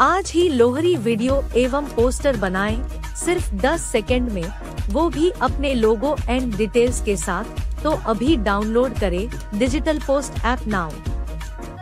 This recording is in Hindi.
आज ही लोहरी वीडियो एवं पोस्टर बनाएँ। सिर्फ़ 10 सेकंड में। वो भी अपने लोगो एंड डिटेल्स के साथ। तो अभी डाउनलोड करें। Digital post app now.